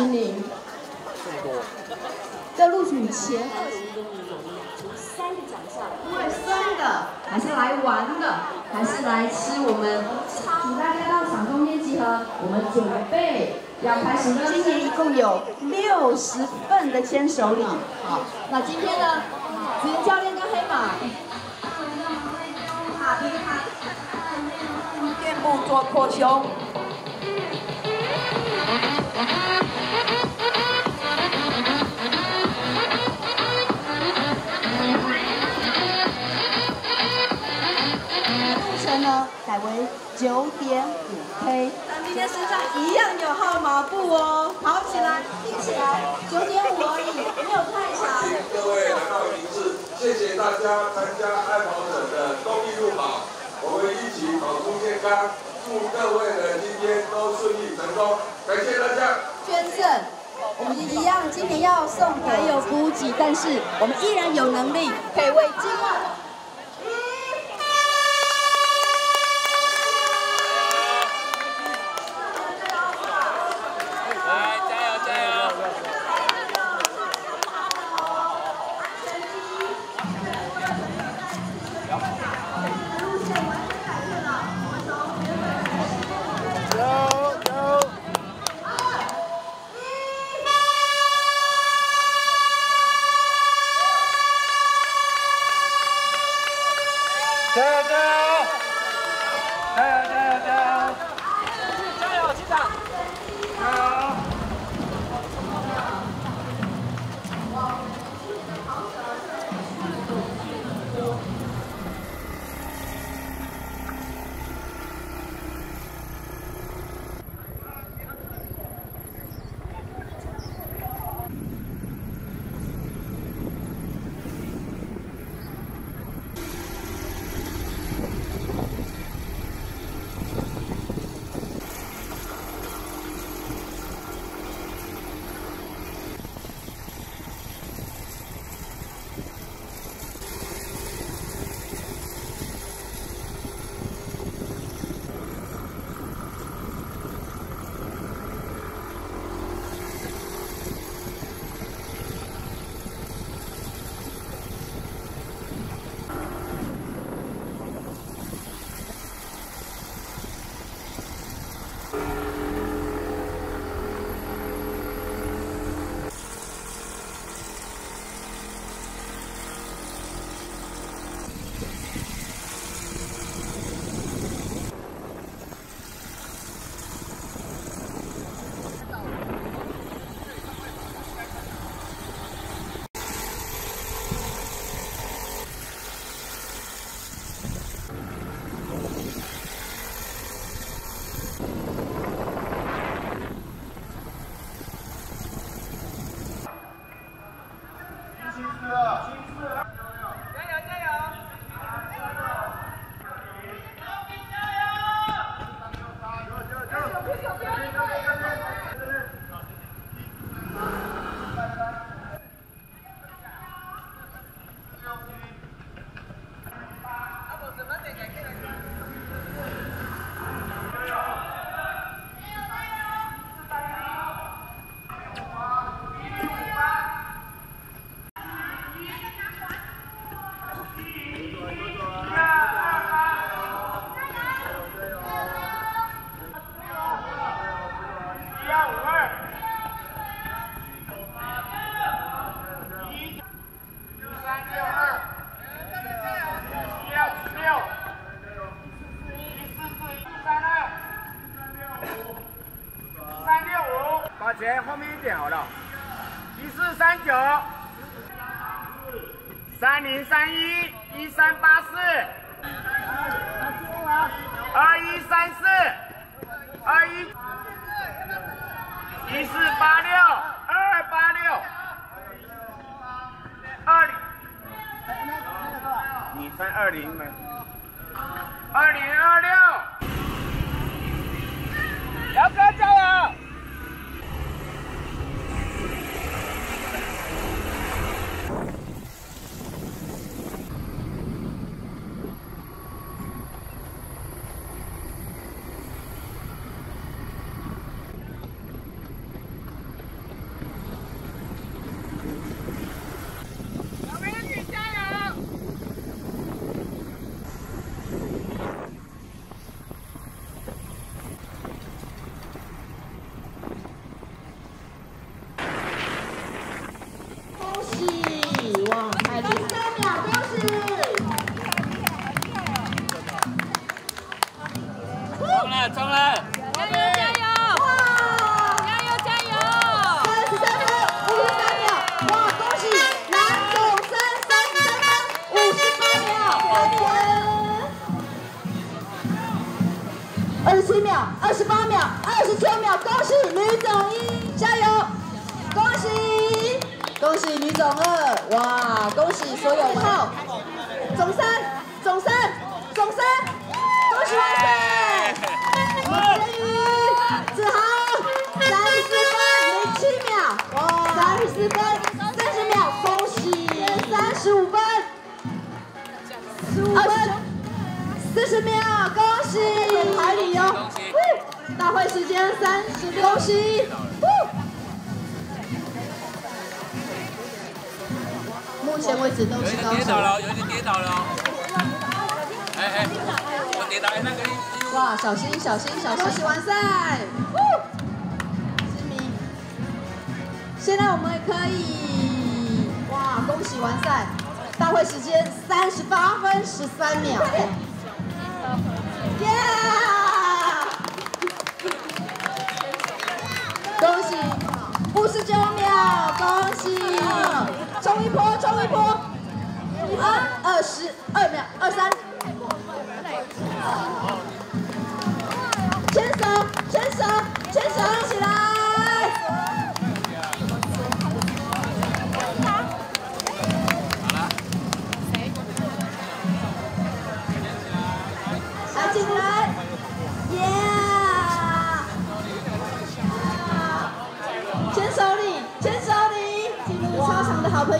十名。这么多。在录取前二十名的名额，除三个奖项。会酸的，还是来玩的，还是来吃？我们请大家到场中间集合，我们准备要开始。今年一共有六十份的牵手礼。好，那今天呢，子言教练跟黑马，踏踢踏，垫步做扩胸。今天身上一样有号码布哦，跑起来，拼起来，九点五而已，没有太长。谢谢各位来到名次，谢谢大家参加爱跑者的公益路跑，我们一起跑出健康，祝各位的今天都顺利成功，感谢大家。捐赠，我们一样，今年要送还有补给，但是我们依然有能力可以为今晚。 자자. 자자자. 后面一点好了，一四三九，三零三一，一三八四，二一三四，二一，一四八六，二八六，二零，你三二零吗？二零二六，姚哥加油！了，冲了！加油加油！哇！加油加油！三十三分，五十三秒，哇！恭喜男总三十三分，五十八秒，加油！二十七秒，二十八秒，二十九秒，恭喜吕总一，加油！恭喜，恭喜吕总二，哇！恭喜所有号，总三，总三，总三，恭喜万岁！四分三十秒，恭喜三十五分，十五分四十秒，恭喜海里哦！大会时间三十六，恭喜！目前为止都是高手跌倒。了，有点跌倒了。哎哎，我跌倒，那个哇，小心小心小心！恭喜完赛！现在我们可以，哇，恭喜完赛！大会时间三十八分十三秒。耶！恭喜五十九秒，恭喜！冲一波，冲一波！二二十二，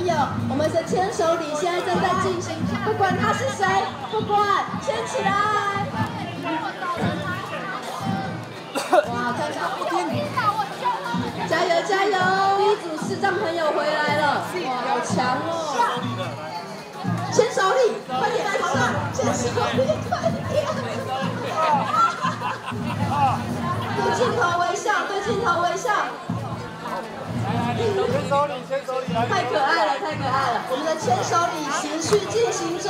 友，我们的牵手礼现在正在进行，不管他是谁，不管，牵起来！哇，看看，加油加油！第一组视障朋友回来了，哇，好强哦！牵手礼，快点来上！牵手礼，快点！对镜头微笑，对镜头微笑。牵手礼，牵手礼。太可爱了，太可爱了！我们的牵手礼持续进行中，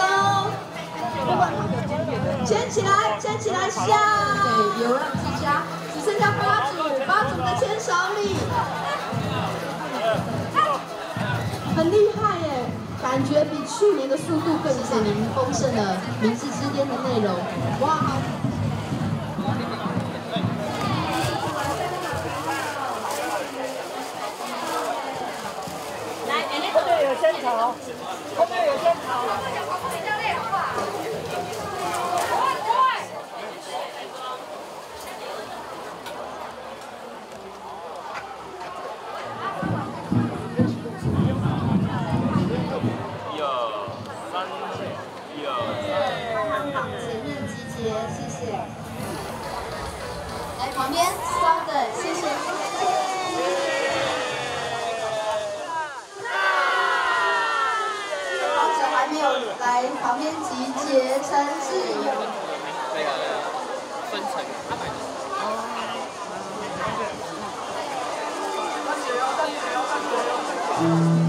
牵起来，牵起来笑，对，流浪之家只剩下八组，八组的牵手礼，很厉害耶，感觉比去年的速度更显您丰盛的明治之巅的内容，哇！好，后面有仙草。集结，陈志勇。那个分成。嗯